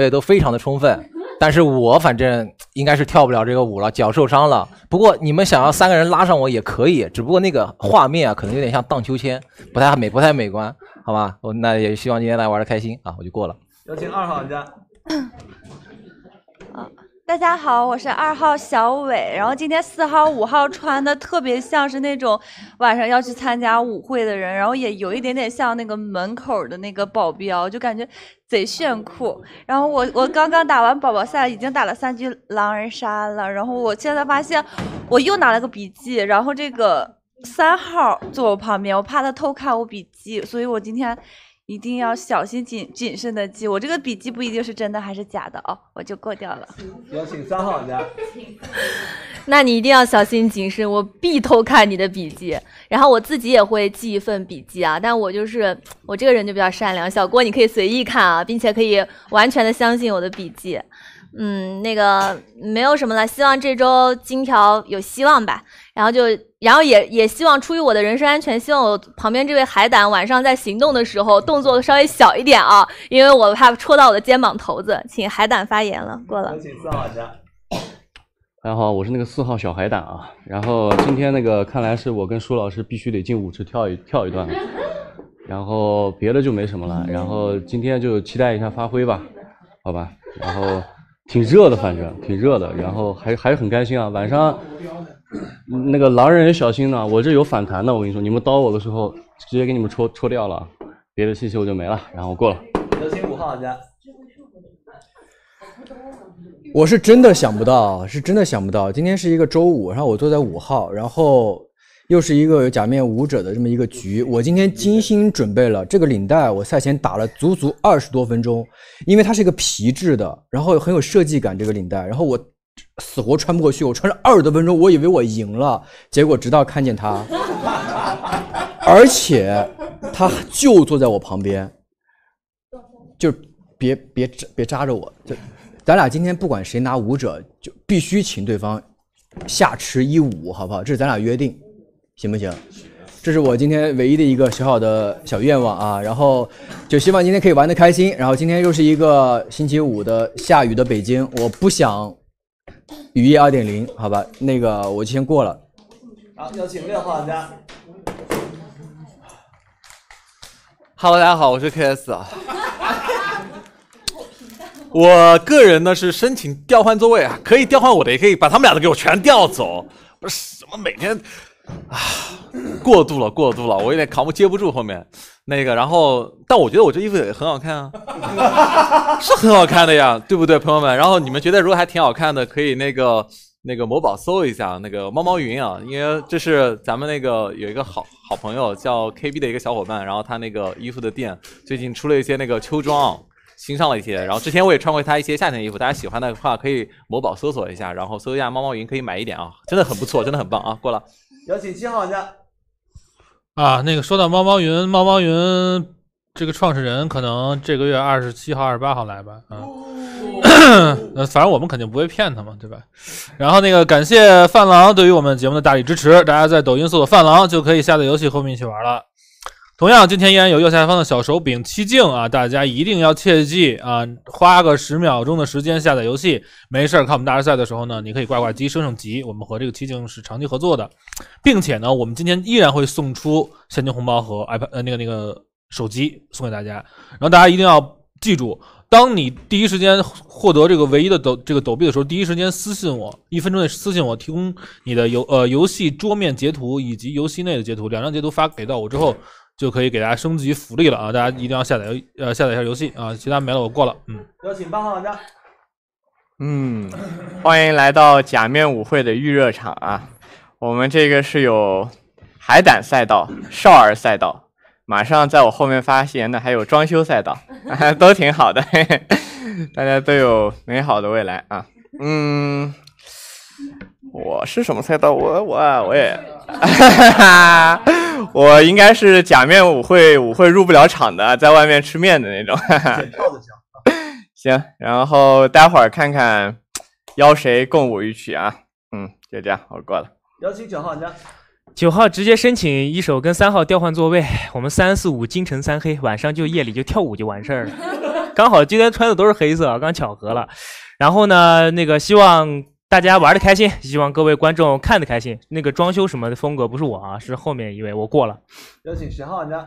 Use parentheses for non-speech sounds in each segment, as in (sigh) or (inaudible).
备都非常的充分，(laughs) 但是我反正应该是跳不了这个舞了，脚受伤了。不过你们想要三个人拉上我也可以，只不过那个画面啊，可能有点像荡秋千，不太美，不太美观，好吧？我那也希望今天大家玩的开心啊，我就过了。有请二号玩家。(laughs) 大家好，我是二号小伟。然后今天四号、五号穿的特别像是那种晚上要去参加舞会的人，然后也有一点点像那个门口的那个保镖，就感觉贼炫酷。(laughs) 然后我我刚刚打完宝宝赛，已经打了三局狼人杀了。然后我现在发现我又拿了个笔记，然后这个三号坐我旁边，我怕他偷看我笔记，所以我今天。一定要小心谨谨慎的记，我这个笔记不一定是真的还是假的哦，我就过掉了。有请三号玩家。(laughs) 那你一定要小心谨慎，我必偷看你的笔记，然后我自己也会记一份笔记啊。但我就是我这个人就比较善良，小郭你可以随意看啊，并且可以完全的相信我的笔记。嗯，那个没有什么了，希望这周金条有希望吧。然后就，然后也也希望出于我的人身安全，希望我旁边这位海胆晚上在行动的时候动作稍微小一点啊，因为我怕戳到我的肩膀头子。请海胆发言了，过了。有请四号家。大家好，我是那个四号小海胆啊。然后今天那个看来是我跟舒老师必须得进舞池跳一跳一段了，然后别的就没什么了。然后今天就期待一下发挥吧，好吧。然后。挺热的，反正挺热的，然后还还是很开心啊。晚上那个狼人小心呢，我这有反弹的，我跟你说，你们刀我的时候直接给你们戳戳掉了，别的信息我就没了。然后过了。有请五号玩家。我是真的想不到，是真的想不到，今天是一个周五，然后我坐在五号，然后。又是一个有假面舞者的这么一个局，我今天精心准备了这个领带，我赛前打了足足二十多分钟，因为它是一个皮质的，然后很有设计感这个领带，然后我死活穿不过去，我穿了二十多分钟，我以为我赢了，结果直到看见他，(laughs) 而且他就坐在我旁边，就别别别扎着我，就咱俩今天不管谁拿舞者，就必须请对方下吃一舞，好不好？这是咱俩约定。行不行？这是我今天唯一的一个小小的小愿望啊！然后就希望今天可以玩的开心。然后今天又是一个星期五的下雨的北京，我不想雨夜二点零，好吧？那个我就先过了。好，有请六号玩家。Hello，大家好，我是 KS 啊。(laughs) 我个人呢是申请调换座位啊，可以调换我的，也可以把他们俩的给我全调走。不是什么每天。啊，过度了，过度了，我有点扛不接不住后面那个，然后，但我觉得我这衣服也很好看啊，(laughs) 是很好看的呀，对不对，朋友们？然后你们觉得如果还挺好看的，可以那个那个某宝搜一下那个猫猫云啊，因为这是咱们那个有一个好好朋友叫 KB 的一个小伙伴，然后他那个衣服的店最近出了一些那个秋装，新上了一些，然后之前我也穿过他一些夏天衣服，大家喜欢的话可以某宝搜索一下，然后搜一下猫猫云可以买一点啊，真的很不错，真的很棒啊，过了。有请七号玩家。啊，那个说到猫猫云，猫猫云这个创始人可能这个月二十七号、二十八号来吧。啊，呃，(coughs) 反正我们肯定不会骗他嘛，对吧？然后那个感谢范郎对于我们节目的大力支持，大家在抖音搜索范郎就可以下载游戏和我们一起玩了。同样，今天依然有右下方的小手柄七镜啊，大家一定要切记啊，花个十秒钟的时间下载游戏，没事儿看我们大师赛的时候呢，你可以挂挂机升升级。我们和这个七镜是长期合作的，并且呢，我们今天依然会送出现金红包和 iPad 呃那个那个手机送给大家。然后大家一定要记住，当你第一时间获得这个唯一的抖这个抖币的时候，第一时间私信我，一分钟内私信我，提供你的游呃游戏桌面截图以及游戏内的截图，两张截图发给到我之后。就可以给大家升级福利了啊！大家一定要下载游呃下载一下游戏啊！其他没了，我过了。嗯，有请八号玩家。嗯，欢迎来到假面舞会的预热场啊！我们这个是有海胆赛道、少儿赛道，马上在我后面发言的还有装修赛道，(laughs) 都挺好的，(laughs) 大家都有美好的未来啊！嗯。我是什么赛道？我我我也，(laughs) (laughs) 我应该是假面舞会舞会入不了场的，在外面吃面的那种。(laughs) 行，然后待会儿看看邀谁共舞一曲啊？嗯，就这样，我过了。邀请九号玩家。九号直接申请一手跟三号调换座位，(laughs) 我们三四五京城三黑，晚上就夜里就跳舞就完事儿了。刚好今天穿的都是黑色，刚巧合了。然后呢，那个希望大家玩的开心，希望各位观众看的开心。那个装修什么的风格不是我啊，是后面一位，我过了。有请十号玩家。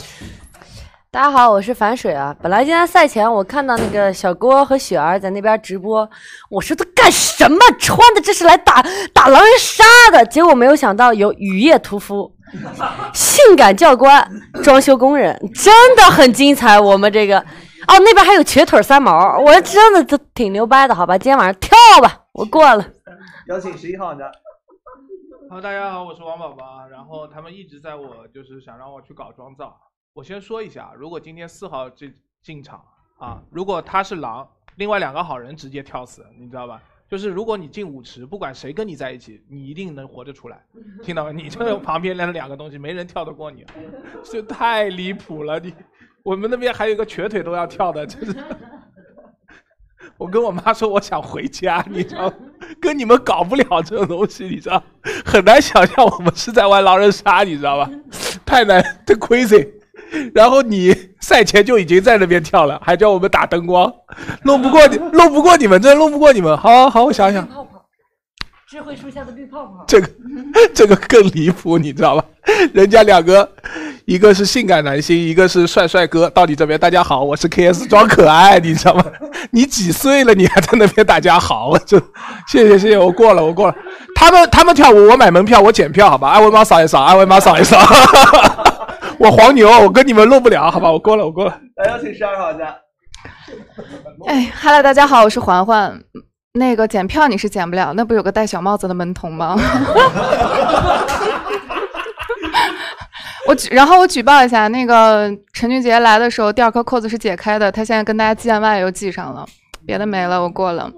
大家好，我是反水啊。本来今天赛前我看到那个小郭和雪儿在那边直播，我说他干什么？穿的这是来打打狼人杀的。结果没有想到有雨夜屠夫、性感教官、装修工人，真的很精彩。我们这个哦，那边还有瘸腿三毛，我真的都挺牛掰的，好吧？今天晚上跳吧，我过了。(laughs) 有请十一号玩家。好，大家好，我是王宝宝啊。然后他们一直在我就是想让我去搞妆造。我先说一下，如果今天四号进进场啊，如果他是狼，另外两个好人直接跳死，你知道吧？就是如果你进舞池，不管谁跟你在一起，你一定能活着出来，(laughs) 听到吗？你这旁边那两个东西，没人跳得过你，(laughs) 这太离谱了！你我们那边还有一个瘸腿都要跳的，就是。我跟我妈说我想回家，你知道，跟你们搞不了这种东西，你知道，很难想象我们是在玩狼人杀，你知道吧？(laughs) 太难，太 crazy。然后你赛前就已经在那边跳了，还叫我们打灯光，弄不过你，弄不过你们，真的弄不过你们。好好好，我想想，智慧树下的绿泡泡，这个这个更离谱，你知道吧？人家两个，一个是性感男星，一个是帅帅哥。到你这边，大家好，我是 KS 装可爱，你知道吗？(laughs) 你几岁了？你还在那边大家好？我就谢谢谢谢，我过了我过了。他们他们跳舞，我买门票，我检票，好吧？二维码扫一扫，二维码扫一扫。(laughs) 我黄牛，我跟你们录不了，好吧？我过了，我过了。来，有请十二号玩家。哎哈喽，大家好，我是环环。那个检票你是检不了，那不有个戴小帽子的门童吗？(laughs) 我举，然后我举报一下，那个陈俊杰来的时候，第二颗扣子是解开的，他现在跟大家见外又系上了，别的没了，我过了。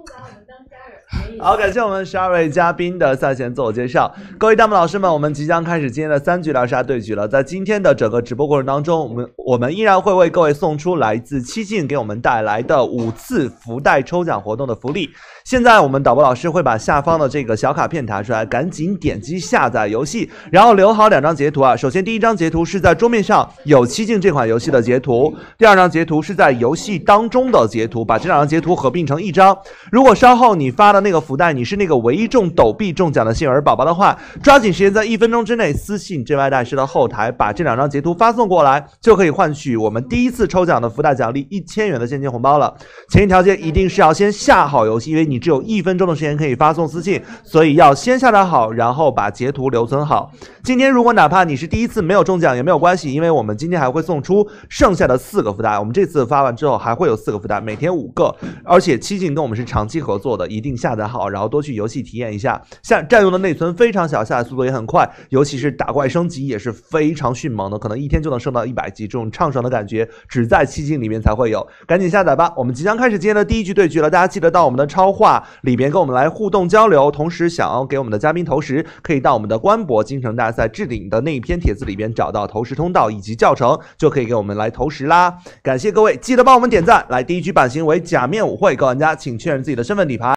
好，感谢我们十二位嘉宾的赛前自我介绍。各位弹幕老师们，我们即将开始今天的三局狼杀对局了。在今天的整个直播过程当中，我们我们依然会为各位送出来自七进给我们带来的五次福袋抽奖活动的福利。现在我们导播老师会把下方的这个小卡片弹出来，赶紧点击下载游戏，然后留好两张截图啊。首先第一张截图是在桌面上有七进这款游戏的截图，第二张截图是在游戏当中的截图，把这两张截图合并成一张。如果稍后你发的那个福袋你是那个唯一中抖币中奖的幸运儿宝宝的话，抓紧时间在一分钟之内私信 JY 大师的后台，把这两张截图发送过来，就可以换取我们第一次抽奖的福袋奖励一千元的现金红包了。前提条件一定是要先下好游戏，因为你只有一分钟的时间可以发送私信，所以要先下载好，然后把截图留存好。今天如果哪怕你是第一次没有中奖也没有关系，因为我们今天还会送出剩下的四个福袋。我们这次发完之后还会有四个福袋，每天五个，而且七进跟我们是长期合作的，一定下下载好，然后多去游戏体验一下。下占用的内存非常小，下载速度也很快，尤其是打怪升级也是非常迅猛的，可能一天就能升到一百级，这种畅爽的感觉只在七进里面才会有。赶紧下载吧！我们即将开始今天的第一局对局了，大家记得到我们的超话里边跟我们来互动交流，同时想要给我们的嘉宾投食，可以到我们的官博京城大赛置顶的那一篇帖子里边找到投食通道以及教程，就可以给我们来投食啦。感谢各位，记得帮我们点赞。来，第一局版型为假面舞会，各位玩家请确认自己的身份底牌。